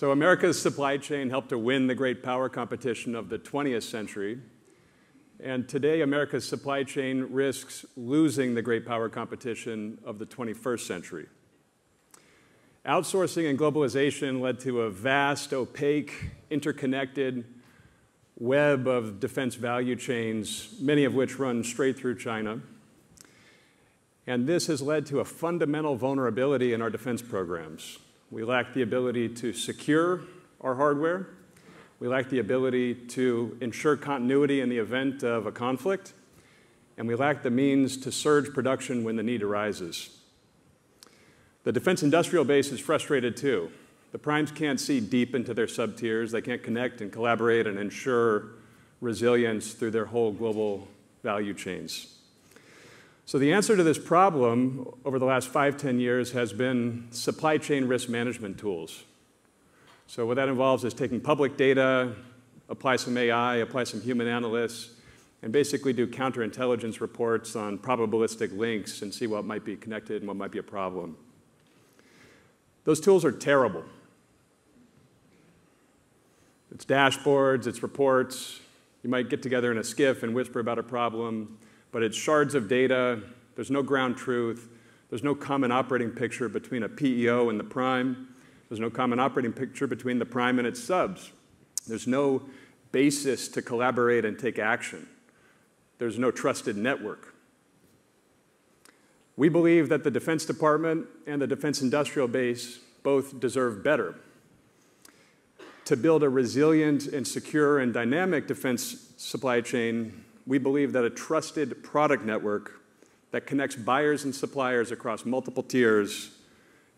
So America's supply chain helped to win the great power competition of the 20th century. And today, America's supply chain risks losing the great power competition of the 21st century. Outsourcing and globalization led to a vast, opaque, interconnected web of defense value chains, many of which run straight through China. And this has led to a fundamental vulnerability in our defense programs. We lack the ability to secure our hardware. We lack the ability to ensure continuity in the event of a conflict. And we lack the means to surge production when the need arises. The defense industrial base is frustrated too. The primes can't see deep into their sub tiers, they can't connect and collaborate and ensure resilience through their whole global value chains. So, the answer to this problem over the last five, ten years has been supply chain risk management tools. So, what that involves is taking public data, apply some AI, apply some human analysts, and basically do counterintelligence reports on probabilistic links and see what might be connected and what might be a problem. Those tools are terrible. It's dashboards, it's reports. You might get together in a SCIF and whisper about a problem, but it's shards of data. There's no ground truth. There's no common operating picture between a PEO and the prime. There's no common operating picture between the prime and its subs. There's no basis to collaborate and take action. There's no trusted network. We believe that the Defense Department and the Defense Industrial Base both deserve better. To build a resilient and secure and dynamic defense supply chain, we believe that a trusted product network that connects buyers and suppliers across multiple tiers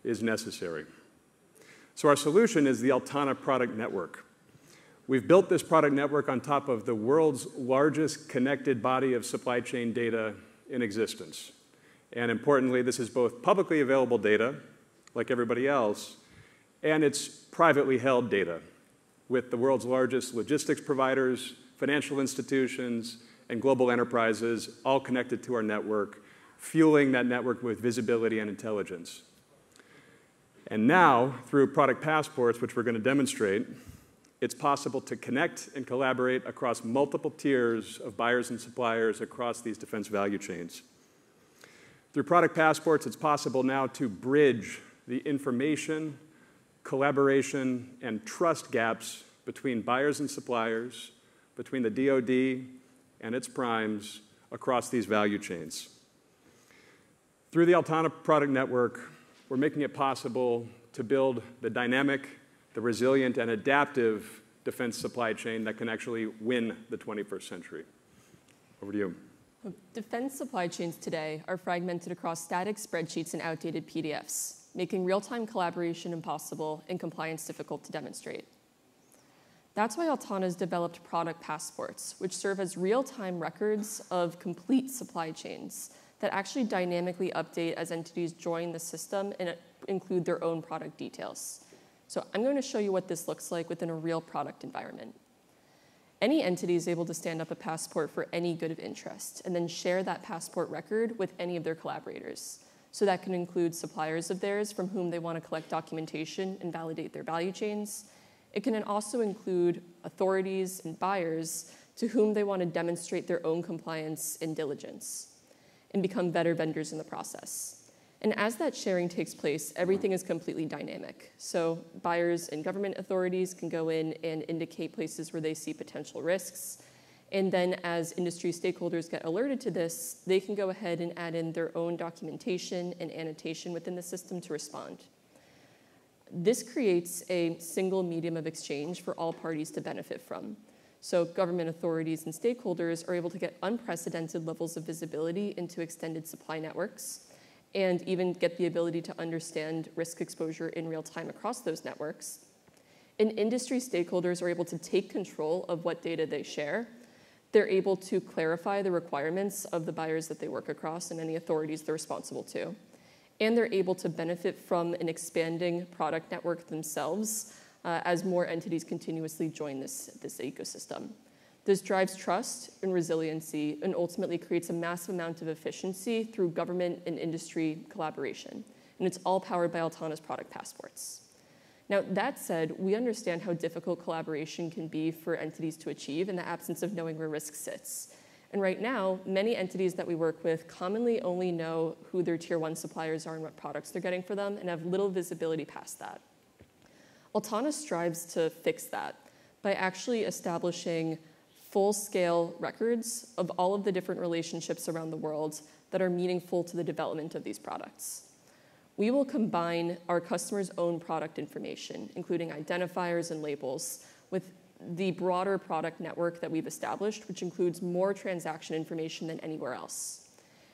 is necessary. So, our solution is the Altana Product Network. We've built this product network on top of the world's largest connected body of supply chain data in existence. And importantly, this is both publicly available data, like everybody else, and it's privately held data with the world's largest logistics providers, financial institutions, and global enterprises all connected to our network, fueling that network with visibility and intelligence. And now, through product passports, which we're going to demonstrate, it's possible to connect and collaborate across multiple tiers of buyers and suppliers across these defense value chains. Through product passports, it's possible now to bridge the information, collaboration, and trust gaps between buyers and suppliers, between the DoD and its primes across these value chains. Through the Altana Product Network, we're making it possible to build the dynamic, the resilient, and adaptive defense supply chain that can actually win the 21st century. Over to you. Defense supply chains today are fragmented across static spreadsheets and outdated PDFs, making real-time collaboration impossible and compliance difficult to demonstrate. That's why Altana has developed product passports, which serve as real-time records of complete supply chains that actually dynamically update as entities join the system and include their own product details. So I'm going to show you what this looks like within a real product environment. Any entity is able to stand up a passport for any good of interest and then share that passport record with any of their collaborators. So that can include suppliers of theirs from whom they want to collect documentation and validate their value chains. It can also include authorities and buyers to whom they want to demonstrate their own compliance and diligence and become better vendors in the process. And as that sharing takes place, everything is completely dynamic. So buyers and government authorities can go in and indicate places where they see potential risks. And then as industry stakeholders get alerted to this, they can go ahead and add in their own documentation and annotation within the system to respond. This creates a single medium of exchange for all parties to benefit from. So government authorities and stakeholders are able to get unprecedented levels of visibility into extended supply networks and even get the ability to understand risk exposure in real time across those networks. And industry stakeholders are able to take control of what data they share. They're able to clarify the requirements of the buyers that they work across and any authorities they're responsible to. And they're able to benefit from an expanding product network themselves uh, as more entities continuously join this, this ecosystem. This drives trust and resiliency and ultimately creates a massive amount of efficiency through government and industry collaboration. And it's all powered by Altana's product passports. Now, that said, we understand how difficult collaboration can be for entities to achieve in the absence of knowing where risk sits. And right now, many entities that we work with commonly only know who their tier one suppliers are and what products they're getting for them and have little visibility past that. Altana strives to fix that by actually establishing full-scale records of all of the different relationships around the world that are meaningful to the development of these products. We will combine our customers' own product information, including identifiers and labels, with the broader product network that we've established, which includes more transaction information than anywhere else.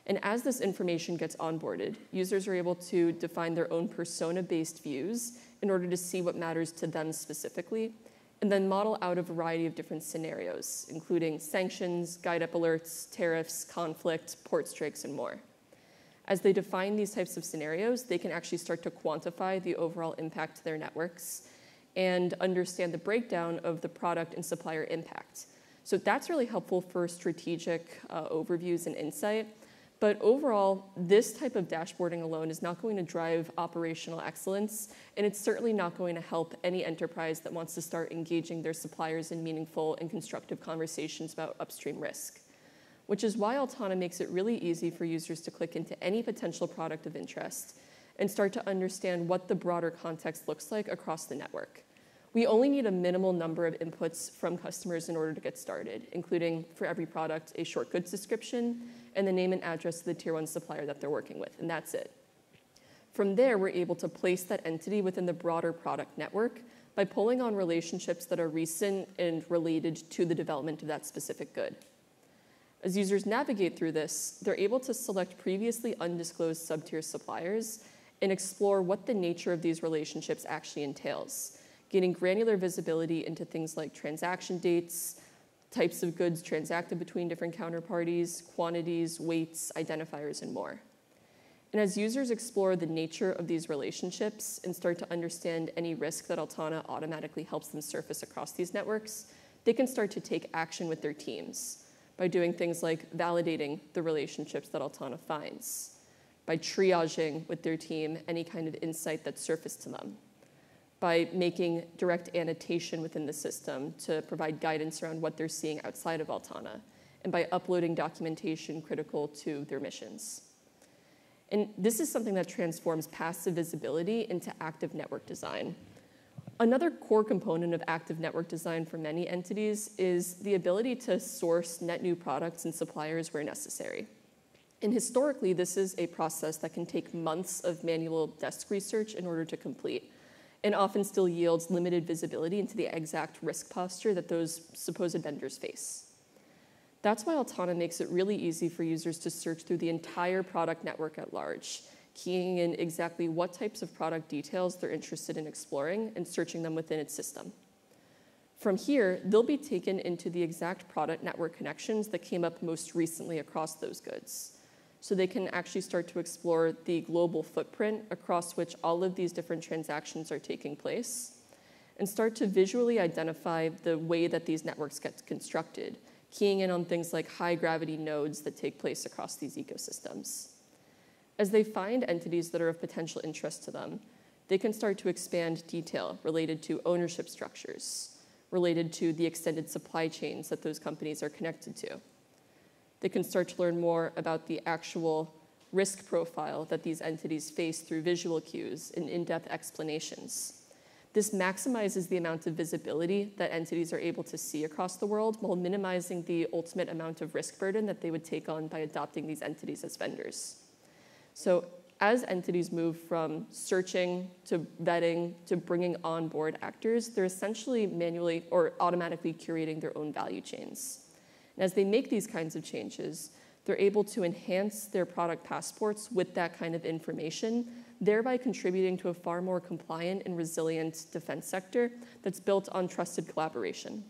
And as this information gets onboarded, users are able to define their own persona-based views in order to see what matters to them specifically, and then model out a variety of different scenarios, including sanctions, guide up alerts, tariffs, conflict, port strikes, and more. As they define these types of scenarios, they can actually start to quantify the overall impact to their networks and understand the breakdown of the product and supplier impact. So that's really helpful for strategic uh, overviews and insight. But overall, this type of dashboarding alone is not going to drive operational excellence, and it's certainly not going to help any enterprise that wants to start engaging their suppliers in meaningful and constructive conversations about upstream risk. Which is why Altana makes it really easy for users to click into any potential product of interest and start to understand what the broader context looks like across the network. We only need a minimal number of inputs from customers in order to get started, including for every product, a short goods description, and the name and address of the tier one supplier that they're working with, and that's it. From there, we're able to place that entity within the broader product network by pulling on relationships that are recent and related to the development of that specific good. As users navigate through this, they're able to select previously undisclosed sub-tier suppliers and explore what the nature of these relationships actually entails, gaining granular visibility into things like transaction dates, types of goods transacted between different counterparties, quantities, weights, identifiers, and more. And as users explore the nature of these relationships and start to understand any risk that Altana automatically helps them surface across these networks, they can start to take action with their teams by doing things like validating the relationships that Altana finds, by triaging with their team any kind of insight that surfaced to them, by making direct annotation within the system to provide guidance around what they're seeing outside of Altana, and by uploading documentation critical to their missions. And this is something that transforms passive visibility into active network design. Another core component of active network design for many entities is the ability to source net new products and suppliers where necessary. And historically, this is a process that can take months of manual desk research in order to complete and often still yields limited visibility into the exact risk posture that those supposed vendors face. That's why Altana makes it really easy for users to search through the entire product network at large, keying in exactly what types of product details they're interested in exploring and searching them within its system. From here, they'll be taken into the exact product network connections that came up most recently across those goods so they can actually start to explore the global footprint across which all of these different transactions are taking place and start to visually identify the way that these networks get constructed, keying in on things like high gravity nodes that take place across these ecosystems. As they find entities that are of potential interest to them, they can start to expand detail related to ownership structures, related to the extended supply chains that those companies are connected to they can start to learn more about the actual risk profile that these entities face through visual cues and in-depth explanations. This maximizes the amount of visibility that entities are able to see across the world while minimizing the ultimate amount of risk burden that they would take on by adopting these entities as vendors. So as entities move from searching to vetting to bringing on board actors, they're essentially manually or automatically curating their own value chains. And as they make these kinds of changes, they're able to enhance their product passports with that kind of information, thereby contributing to a far more compliant and resilient defense sector that's built on trusted collaboration.